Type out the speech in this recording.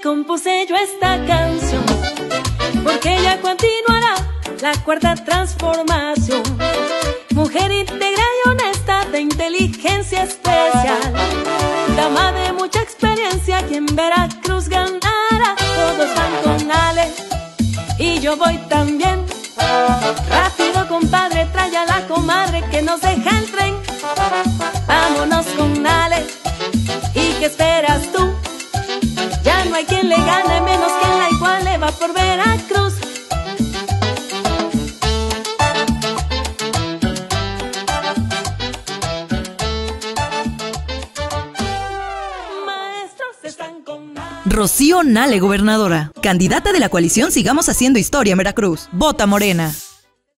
compuse yo esta canción, porque ella continuará la cuarta transformación. Mujer íntegra y honesta, de inteligencia especial, dama de mucha experiencia, quien Veracruz ganará. Todos van con Ale y yo voy también. Rápido, compadre, trae a la comadre que nos deja el tren. Vámonos con Ale. ¿Y qué esperas? Hay quien le gane menos que la igual le va por Veracruz. Rocío Nale, gobernadora. Candidata de la coalición Sigamos Haciendo Historia en Veracruz. Vota Morena.